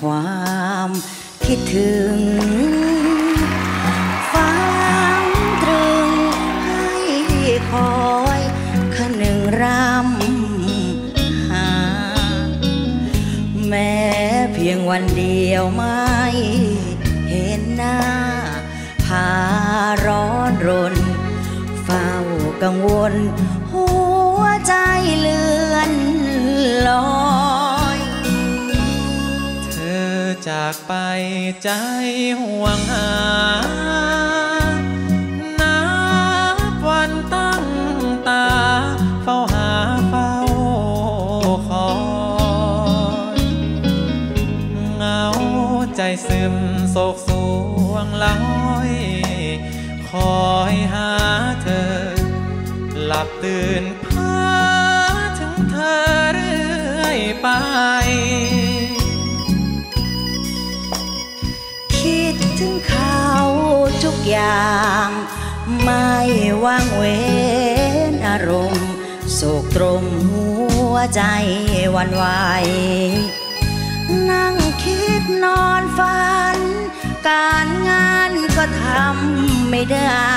ความคิดถึงฟังตรึงให้คอยคืนหนึ่งรำหา แม้เพียงวันเดียวไม่เห็นหน้าพาร้อนรน เฝ้ากังวล หัวใจเลือนลอย จากไปใจห่วงหา นับวันตั้งตา เฝ้าหาเฝ้าคอยเงาใจซึมโศกสวงลอย คอยหาเธอ หลับตื่นพ้อถึงเธอเรื่อยไป ถึงเขาทุกอย่าง ไม่ว่างเว้นอารมณ์โศกตรมหัวใจวันไหวนั่งคิดนอนฝัน การงานก็ทำไม่ได้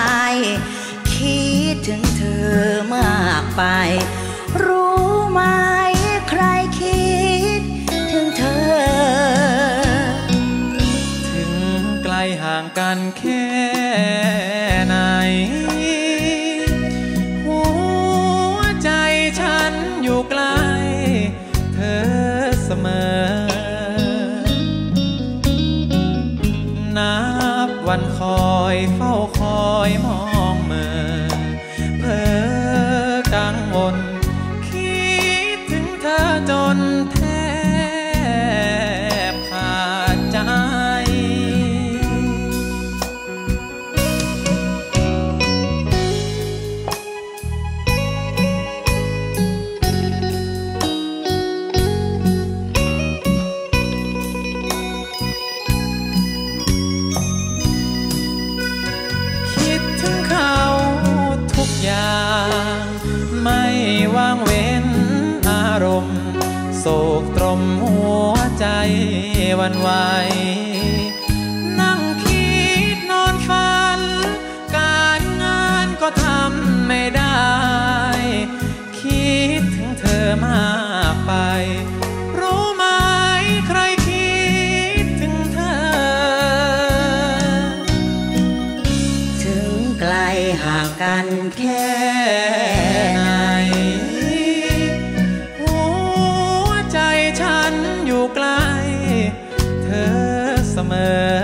คิดถึงเธอมากไป ห่างกันแค่ไหน หัวใจฉันอยู่ใกล้เธอเสมอ นับวันคอยเฝ้าคอยมอง โศกตรมหัวใจวันไหวนั่งคิดนอนฝัน การงานก็ทำไม่ได้ คิดถึงเธอมากไป รู้ไหมใครคิดถึงเธอ ถึงไกลห่างกันแค่ ใกล้เธอเสมอ